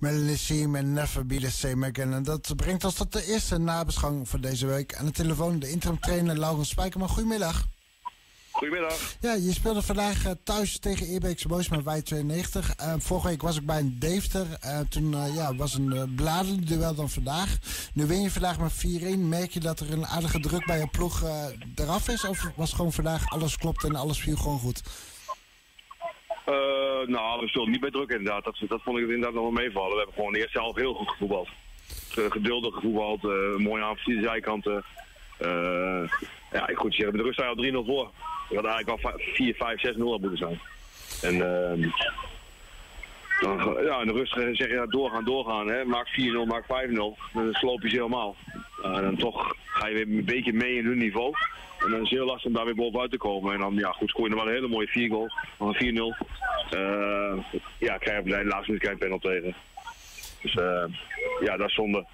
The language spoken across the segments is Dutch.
Melanie en Never Be the Same Again. En dat brengt ons tot de eerste nabeschouwing van deze week. Aan de telefoon de interim trainer Laurens Spijkerman. Goedemiddag. Goedemiddag. Ja, je speelde vandaag uh, thuis tegen Eerbeekse Boys met wij 92. Uh, vorige week was ik bij een Deventer. Uh, toen ja, was een bladende duel dan vandaag. Nu win je vandaag met 4-1. Merk je dat er een aardige druk bij je ploeg eraf is? Of was gewoon vandaag alles klopt en alles viel gewoon goed? Nou, we zullen niet bij druk inderdaad. Dat, dat vond ik inderdaad nog wel meevallen. We hebben gewoon de eerste helft heel goed gevoetbald. geduldig gevoetbald, mooi aan de zijkanten. ja, goed, je de rust al 3-0 voor. We hadden eigenlijk al 4, 5, 6-0 moeten zijn. En uh, dan, ja, in de rust zeg je ja, doorgaan, doorgaan. Hè. Maak 4-0, maak 5-0. Dan sloop je ze helemaal. Uh, en dan toch ga je weer een beetje mee in hun niveau. En dan is het heel lastig om daar weer bovenuit te komen. En dan, ja, goed, scoor je nog wel een hele mooie 4 goal. Van 4-0. Uh, ja, krijg je de laatste minuut panel tegen. Dus uh, ja, dat is zonde.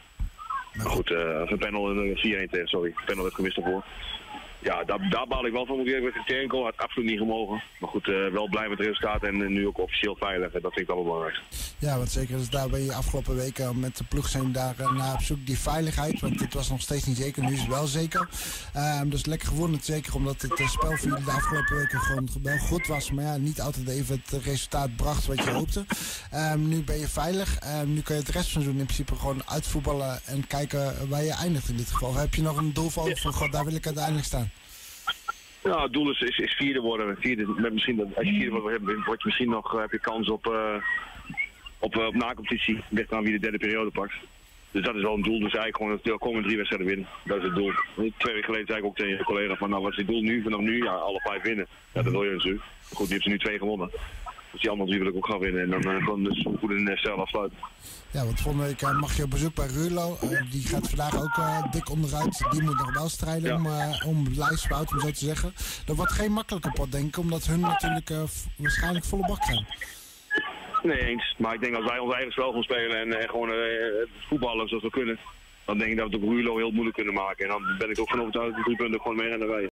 Maar goed, uh, een panel 4-1 tegen, sorry. Panel heeft gemist ervoor ja, daar, daar baal ik wel van. Moet ik met Ternko had absoluut niet gemogen. Maar goed, uh, wel blij met het resultaat en uh, nu ook officieel veilig. Dat vind ik wel belangrijk. Ja, want zeker dus daar ben je afgelopen weken met de ploeg zijn daar uh, naar op zoek die veiligheid. Want dit was nog steeds niet zeker, nu is het wel zeker. Ehm, dus lekker gewonnen, zeker omdat het spel voor jullie de afgelopen weken gewoon wel goed was. Maar ja, niet altijd even het resultaat bracht wat je hoopte. Um, nu ben je veilig. Um, nu kun je het rest van het doen in principe gewoon uitvoetballen en kijken waar je eindigt in dit geval. Of heb je nog een doel voor van, god, daar wil ik uiteindelijk staan? Nou, het doel is, is, is vierde worden. Vierde, met misschien als je vierde wordt, word je misschien nog, heb je kans op, uh, op, op na-competitie. Ligt aan wie de derde periode pakt. Dus dat is wel een doel. Dus eigenlijk gewoon de komende drie wedstrijden winnen. Dat is het doel. Twee weken geleden zei ik ook tegen je collega van nou wat is het doel nu? Vanaf nu, ja, alle vijf winnen. Ja, dat wil je natuurlijk. Goed, die hebben ze nu twee gewonnen. Die anderen wil ik ook gaan winnen. En dan uh, gewoon dus goed in de cel afsluiten. Ja, want volgende week uh, mag je op bezoek bij Rulo. Uh, die gaat vandaag ook uh, dik onderuit. Die moet nog wel strijden ja. om, om lijfspout, om zo te zeggen. Dat wordt geen makkelijke pot, denk ik. Omdat hun natuurlijk waarschijnlijk volle bak gaan. Nee, eens. Maar ik denk als wij ons eigen spel gaan spelen en, en gewoon voetballen zoals we kunnen. Dan denk ik dat we het op Rulo heel moeilijk kunnen maken. En dan ben ik ook van overtuigd dat die drie punten gewoon mee naar de wij.